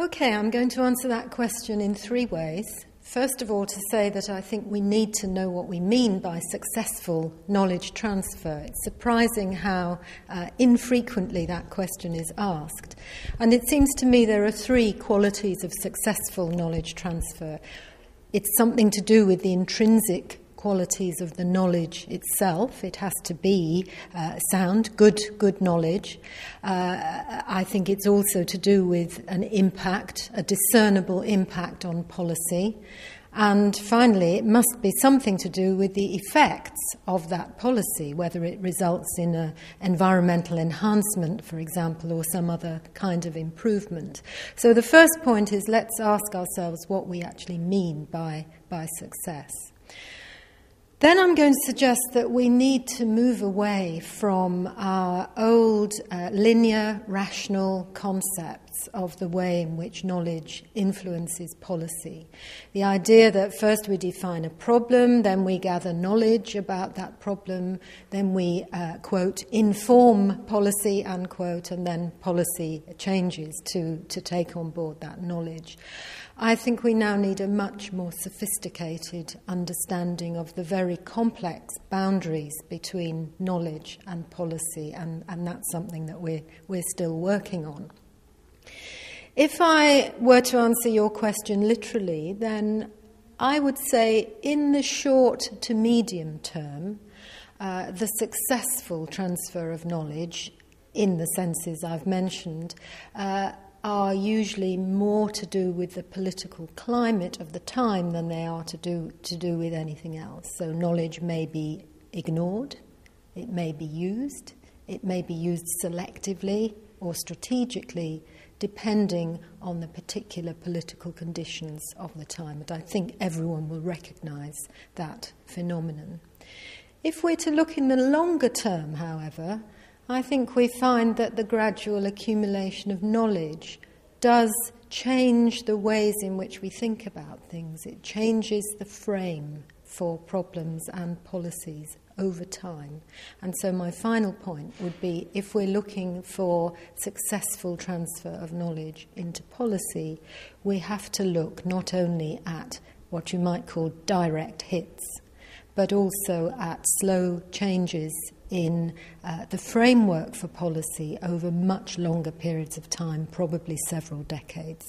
Okay, I'm going to answer that question in three ways. First of all, to say that I think we need to know what we mean by successful knowledge transfer. It's surprising how uh, infrequently that question is asked. And it seems to me there are three qualities of successful knowledge transfer. It's something to do with the intrinsic qualities of the knowledge itself. It has to be uh, sound, good, good knowledge. Uh, I think it's also to do with an impact, a discernible impact on policy. And finally, it must be something to do with the effects of that policy, whether it results in an environmental enhancement, for example, or some other kind of improvement. So the first point is let's ask ourselves what we actually mean by, by success. Then I'm going to suggest that we need to move away from our old uh, linear, rational concepts of the way in which knowledge influences policy. The idea that first we define a problem, then we gather knowledge about that problem, then we, uh, quote, inform policy, unquote, and then policy changes to, to take on board that knowledge. I think we now need a much more sophisticated understanding of the very complex boundaries between knowledge and policy, and, and that's something that we're, we're still working on. If I were to answer your question literally, then I would say in the short to medium term, uh, the successful transfer of knowledge, in the senses I've mentioned, uh, are usually more to do with the political climate of the time than they are to do, to do with anything else. So, knowledge may be ignored, it may be used, it may be used selectively or strategically, depending on the particular political conditions of the time. And I think everyone will recognize that phenomenon. If we're to look in the longer term, however, I think we find that the gradual accumulation of knowledge does change the ways in which we think about things. It changes the frame for problems and policies over time. And so, my final point would be if we're looking for successful transfer of knowledge into policy, we have to look not only at what you might call direct hits, but also at slow changes in uh, the framework for policy over much longer periods of time, probably several decades.